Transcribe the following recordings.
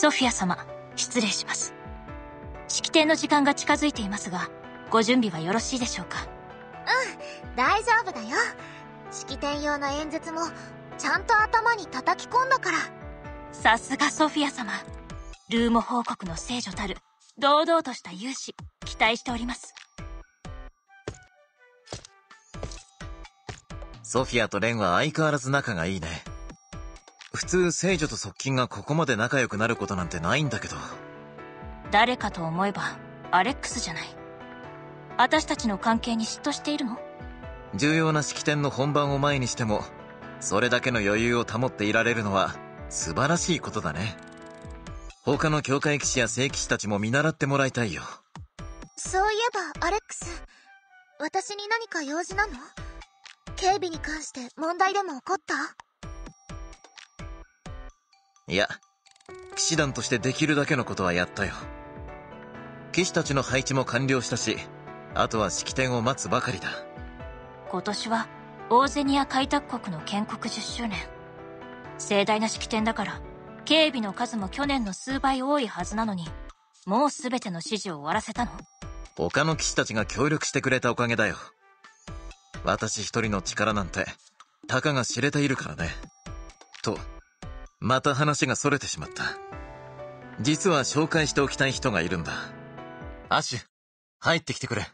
ソフィア様、失礼します。式典の時間が近づいていますが、ご準備はよろしいでしょうか？うん、大丈夫だよ。式典用の演説も、ちゃんと頭に叩き込んだから。さすがソフィア様。ルーモ報告の聖女たる、堂々とした勇姿、期待しております。ソフィアとレンは相変わらず仲がいいね。普通聖女と側近がここまで仲良くなることなんてないんだけど。誰かと思えば、アレックスじゃない。私たちの関係に嫉妬しているの？重要な式典の本番を前にしても、それだけの余裕を保っていられるのは素晴らしいことだね。他の教会騎士や聖騎士たちも見習ってもらいたいよ。そういえば、アレックス、私に何か用事なの？警備に関して問題でも起こった？いや、騎士団としてできるだけのことはやったよ。騎士たちの配置も完了したし、あとは式典を待つばかりだ。今年は、オーゼニア開拓国の建国10周年。盛大な式典だから、警備の数も去年の数倍多いはずなのに、もう全ての指示を終わらせたの他の騎士たちが協力してくれたおかげだよ。私一人の力なんて、たかが知れているからね。と、また話が逸れてしまった。実は紹介しておきたい人がいるんだ。アシュ、入ってきてくれ。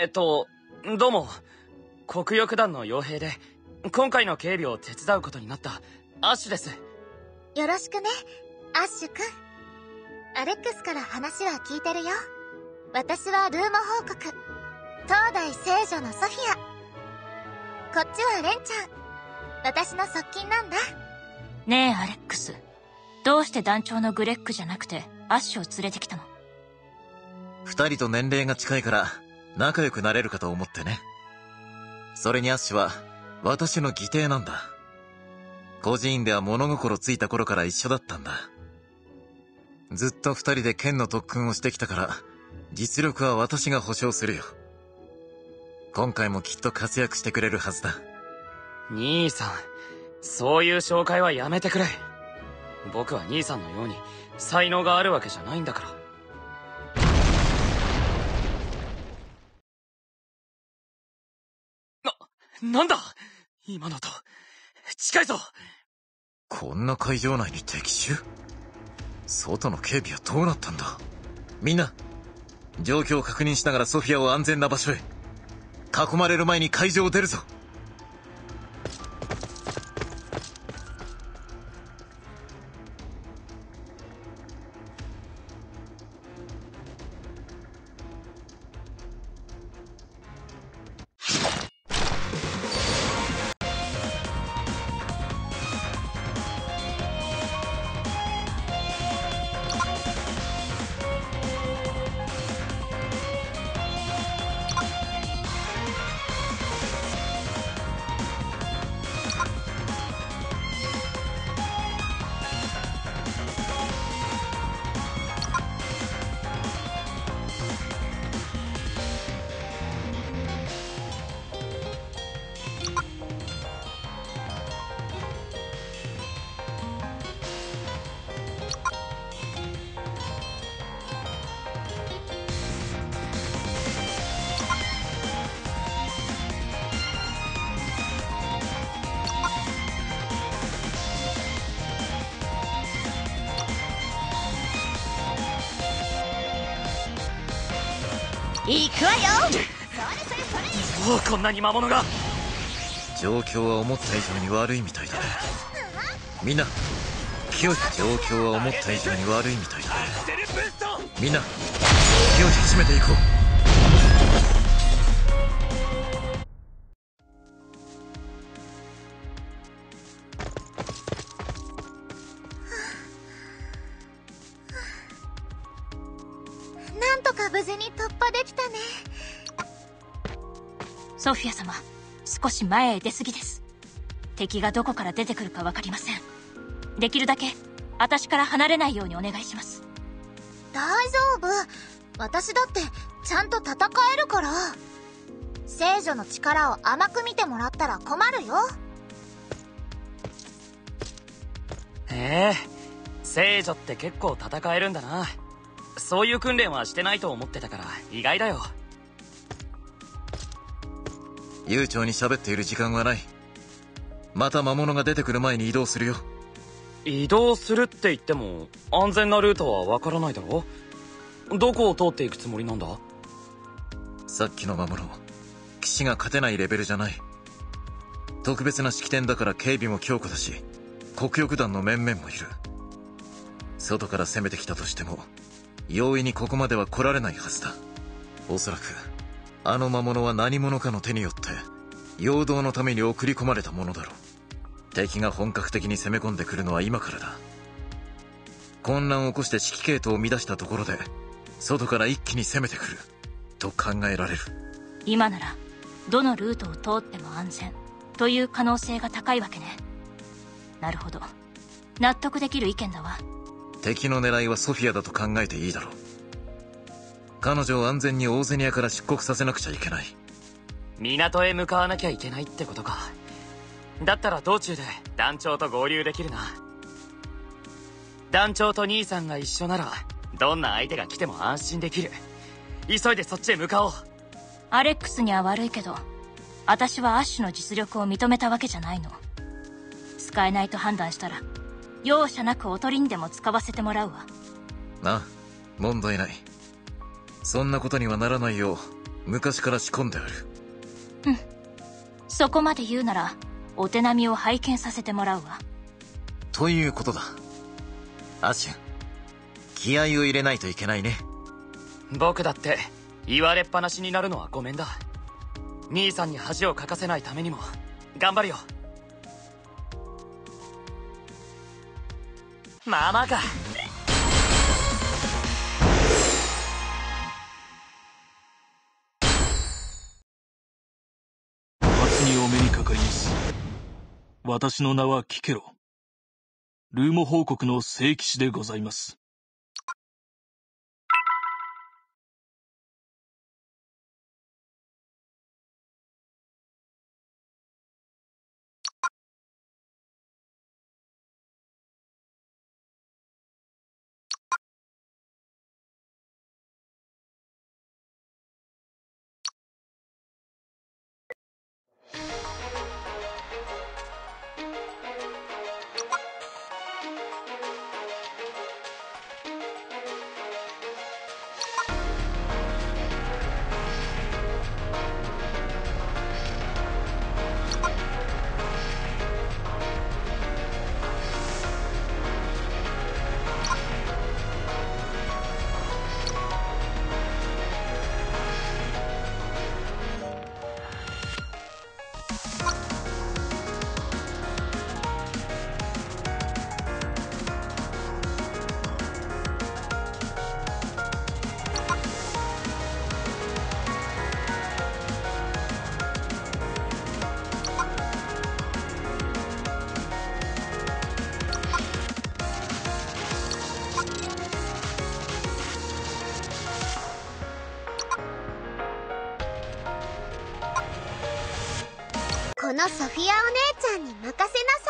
えっと、どうも、国翼団の傭兵で、今回の警備を手伝うことになったアッシュです。よろしくね、アッシュくん。アレックスから話は聞いてるよ。私はルーモ報告。東大聖女のソフィア。こっちはレンちゃん。私の側近なんだ。ねえ、アレックス。どうして団長のグレッグじゃなくて、アッシュを連れてきたの？二人と年齢が近いから、仲良くなれるかと思ってね。それにアッシュは、私の義弟なんだ。孤児院では物心ついた頃から一緒だったんだ。ずっと二人で剣の特訓をしてきたから、実力は私が保証するよ。今回もきっと活躍してくれるはずだ。兄さん、そういう紹介はやめてくれ。僕は兄さんのように才能があるわけじゃないんだから。な、なんだ今のと、近いぞこんな会場内に敵襲？外の警備はどうなったんだ？みんな、状況を確認しながらソフィアを安全な場所へ。囲まれる前に会場を出るぞ。行くわよ。もうこんなに魔物が。状況は思った以上に悪いみたいだね。みんな気を状況は思った以上に悪いみたいだね。みんな気を引き締めていこう前へ出過ぎです。敵がどこから出てくるかわかりません。できるだけ、私から離れないようにお願いします。大丈夫。私だって、ちゃんと戦えるから聖女の力を甘く見てもらったら困るよへえ聖女って結構戦えるんだなそういう訓練はしてないと思ってたから意外だよ悠長に喋っている時間はない。また魔物が出てくる前に移動するよ。移動するって言っても安全なルートはわからないだろ？どこを通っていくつもりなんだ？さっきの魔物騎士が勝てないレベルじゃない。特別な式典だから警備も強固だし黒翼団の面々もいる。外から攻めてきたとしても容易にここまでは来られないはずだ。おそらくあの魔物は何者かの手によって陽動のために送り込まれたものだろう。敵が本格的に攻め込んでくるのは今からだ。混乱を起こして指揮系統を乱したところで外から一気に攻めてくる。と考えられる。今ならどのルートを通っても安全。という可能性が高いわけね。なるほど。納得できる意見だわ。敵の狙いはソフィアだと考えていいだろう彼女を安全にオーゼニアから出国させなくちゃいけない港へ向かわなきゃいけないってことか。だったら道中で団長と合流できるな。団長と兄さんが一緒ならどんな相手が来ても安心できる。急いでそっちへ向かおう。アレックスには悪いけど私はアッシュの実力を認めたわけじゃないの。使えないと判断したら容赦なくおとりにでも使わせてもらうわ。ああ問題ない。そんなことにはならないよう昔から仕込んであるうん。そこまで言うならお手並みを拝見させてもらうわ。ということだ。アシュン気合を入れないといけないね。僕だって言われっぱなしになるのはごめんだ。兄さんに恥をかかせないためにも頑張るよ。まあまあか私の名はキケロルーモ報告の聖騎士でございます。のソフィアお姉ちゃんに任せなさい。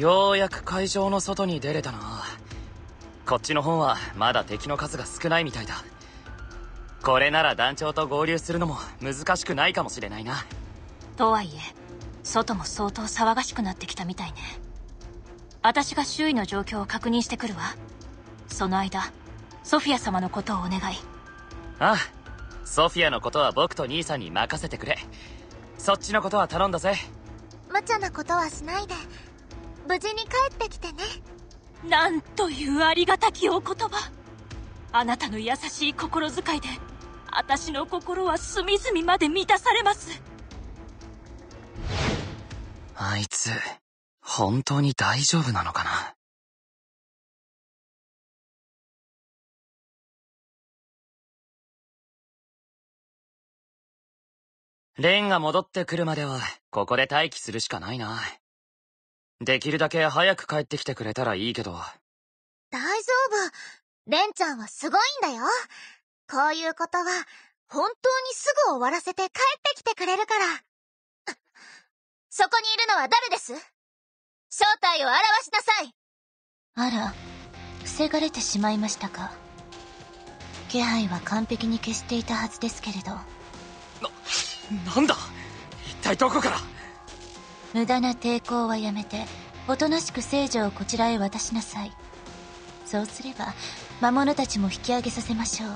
ようやく会場の外に出れたなこっちの方はまだ敵の数が少ないみたいだこれなら団長と合流するのも難しくないかもしれないなとはいえ外も相当騒がしくなってきたみたいね私が周囲の状況を確認してくるわ。その間、ソフィア様のことをお願い。ああ、ソフィアのことは僕と兄さんに任せてくれ。そっちのことは頼んだぜ。無茶なことはしないで、無事に帰ってきてね。なんというありがたきお言葉。あなたの優しい心遣いで、私の心は隅々まで満たされます。あいつ、本当に大丈夫なのかな？レンが戻ってくるまでは、ここで待機するしかないな。できるだけ早く帰ってきてくれたらいいけど。大丈夫。レンちゃんはすごいんだよ。こういうことは、本当にすぐ終わらせて帰ってきてくれるから。そこにいるのは誰です？正体を表しなさいあら、防がれてしまいましたか。気配は完璧に消していたはずですけれど。な、なんだ？一体どこから？無駄な抵抗はやめて、おとなしく聖女をこちらへ渡しなさい。そうすれば、魔物たちも引き上げさせましょう。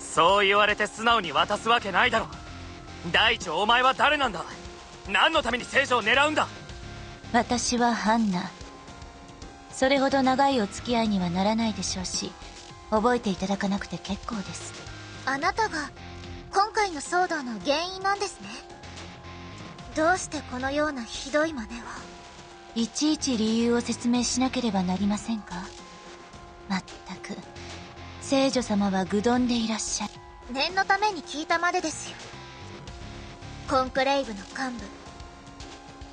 そう言われて素直に渡すわけないだろ。第一お前は誰なんだ何のために聖女を狙うんだ私はハンナ。それほど長いお付き合いにはならないでしょうし、覚えていただかなくて結構です。あなたが、今回の騒動の原因なんですね。どうしてこのようなひどい真似を？いちいち理由を説明しなければなりませんか？まったく。聖女様は愚鈍でいらっしゃる。念のために聞いたまでですよ。コンクレイブの幹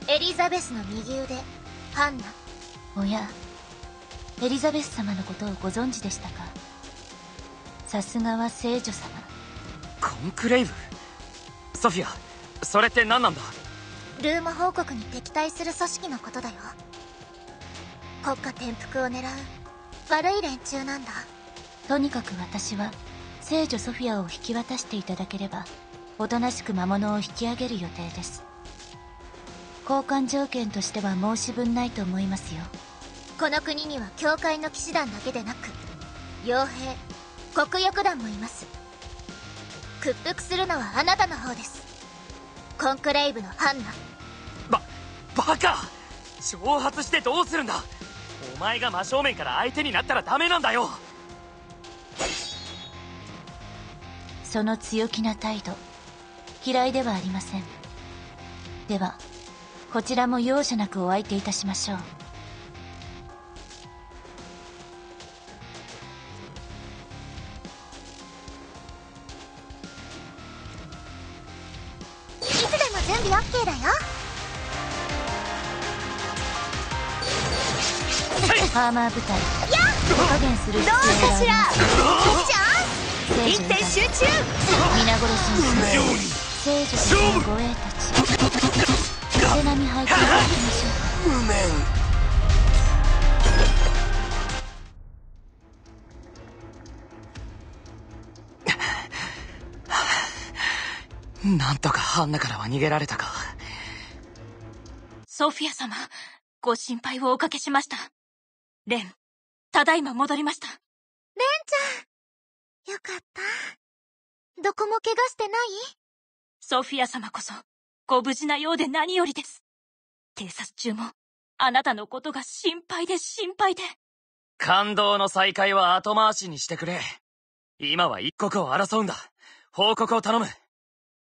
部。エリザベスの右腕ハンナ。おや。エリザベス様のことをご存知でしたか？さすがは聖女様。コンクレイブソフィアそれって何なんだ？ルーム報告に敵対する組織のことだよ。国家転覆を狙う。悪い連中なんだ。とにかく私は聖女ソフィアを引き渡していただければおとなしく魔物を引き上げる予定です。交換条件としては申し分ないと思いますよ。この国には教会の騎士団だけでなく傭兵国翼団もいます。屈服するのはあなたの方です。コンクレイブのハンナバカ。挑発してどうするんだ。お前が真正面から相手になったらダメなんだよ。その強気な態度嫌いではありません。ではこちらも容赦なくお相手いたしましょう。いつでも準備 OK だよハーマー部隊。手加減する必要があります一点集中皆殺しにしよう聖女の護衛たち風波拝見していきましょう無念なんとかハンナからは逃げられたか。ソフィア様、ご心配をおかけしました。レン、ただいま戻りました。レンちゃん。よかった。どこも怪我してない？ソフィア様こそ、ご無事なようで何よりです。偵察中も、あなたのことが心配で心配で。感動の再会は後回しにしてくれ。今は一刻を争うんだ。報告を頼む。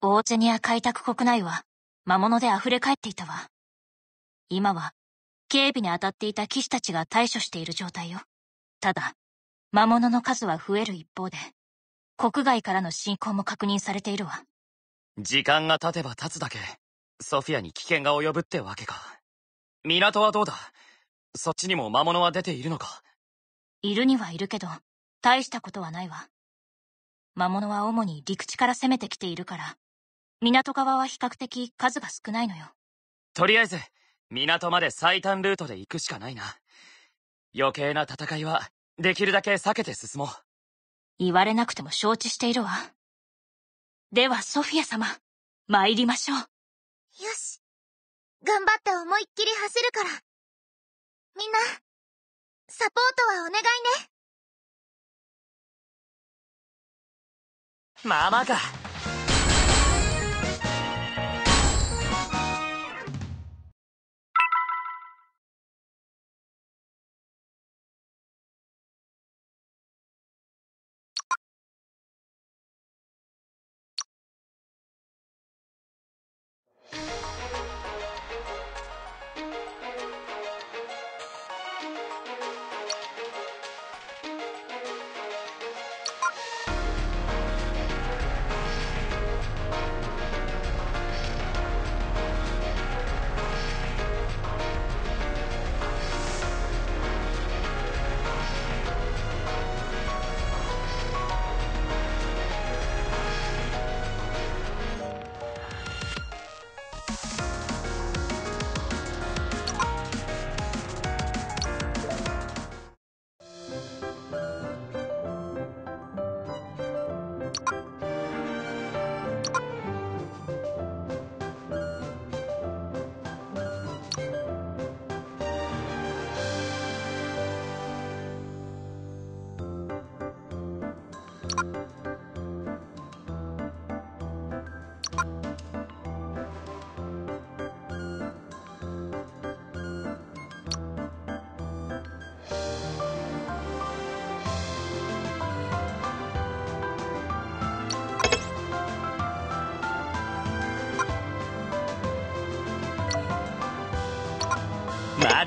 オーチェニア開拓国内は、魔物で溢れ返っていたわ。今は、警備に当たっていた騎士たちが対処している状態よ。ただ、魔物の数は増える一方で、国外からの侵攻も確認されているわ。時間が経てば経つだけ、ソフィアに危険が及ぶってわけか。港はどうだ？そっちにも魔物は出ているのか？いるにはいるけど、大したことはないわ。魔物は主に陸地から攻めてきているから、港側は比較的数が少ないのよ。とりあえず、港まで最短ルートで行くしかないな。余計な戦いは、できるだけ避けて進もう。言われなくても承知しているわ。では、ソフィア様、参りましょう。よし。頑張って思いっきり走るから。みんな、サポートはお願いね。まあまあか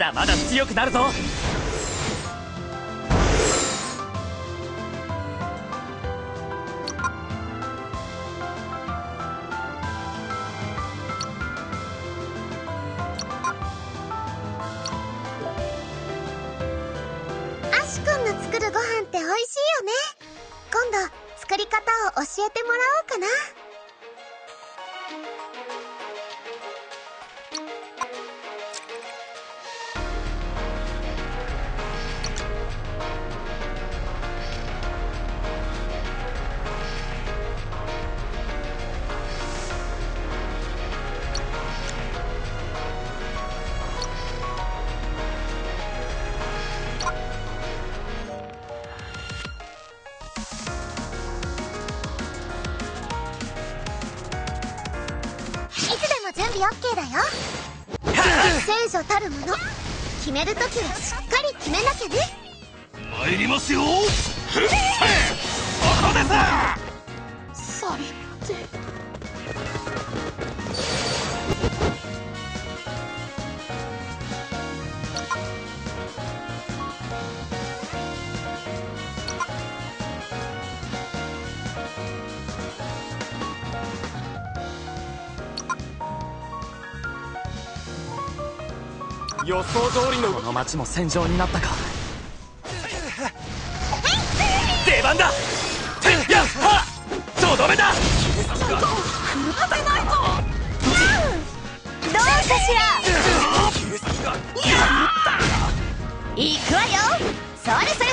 まだまだ強くなるぞアシ君の作るご飯って美味しいよね。今度、作り方を教えてもらおうかな。るもの。決めるときはしっかり決めなきゃね。参りますよふっせここですサビって予想通りのこの町も戦場になったか。出番だ。てっやっはっとどめだどうかしら。いくわよ。それそれ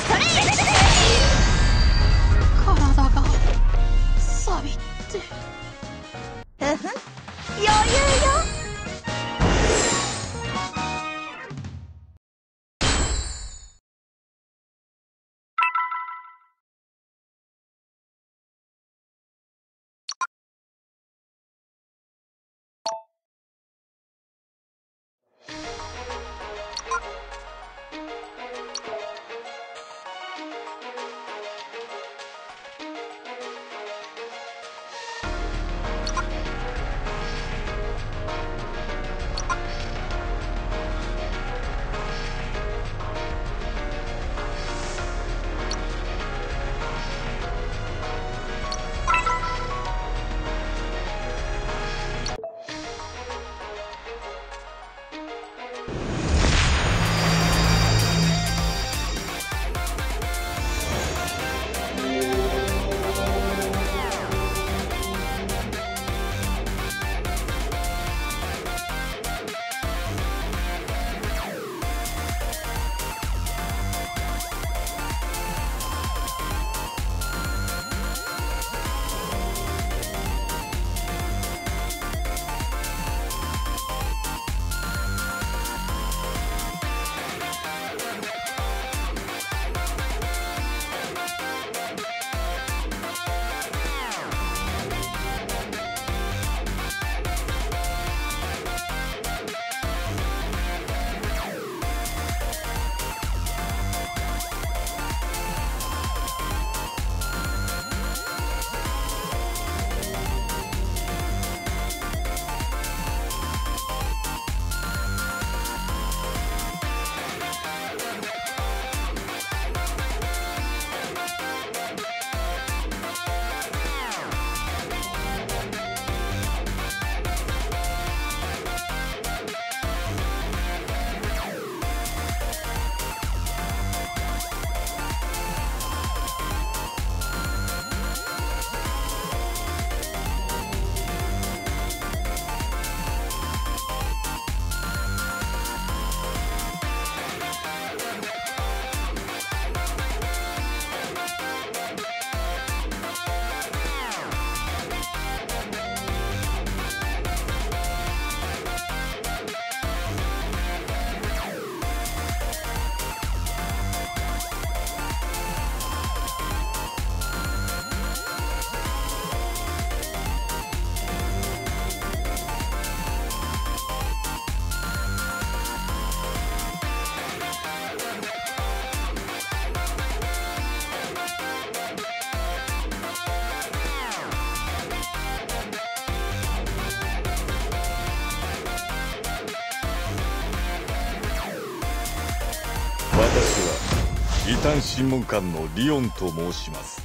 異端審問官のリオンと申します。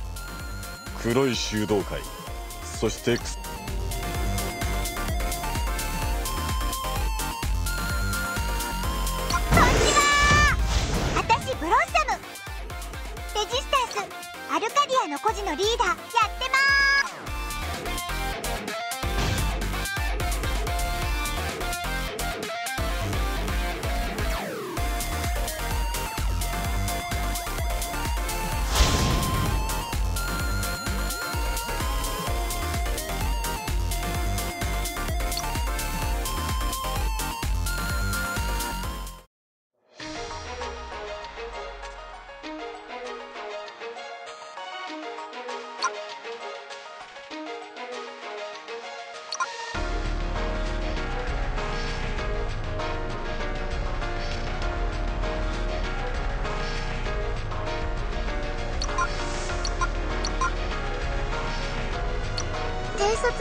黒い修道会そして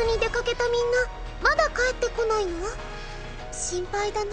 に出かけたみんなまだ帰ってこないの？心配だね。